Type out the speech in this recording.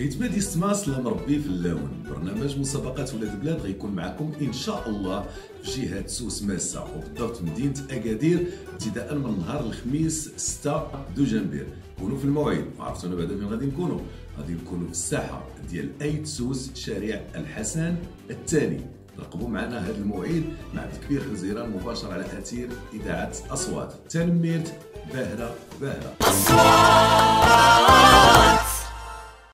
عتبة سلام المربي في اللون. برنامج مسابقات ولاد بلاد غيكون معكم إن شاء الله في جهة سوس ماسه وبالضبط مدينة أكادير ابتداء من نهار الخميس 6 دجنبير كونوا في الموعد. عرفتونا بعدا فين غادي نكونوا. غادي نكونوا في الساحة ديال أيت سوس شارع الحسن الثاني. رقبوا معنا هذا الموعد مع عبد الكبير خزيران مباشر على أثير إذاعة أصوات. تنميرت باهرة باهرة. أصوات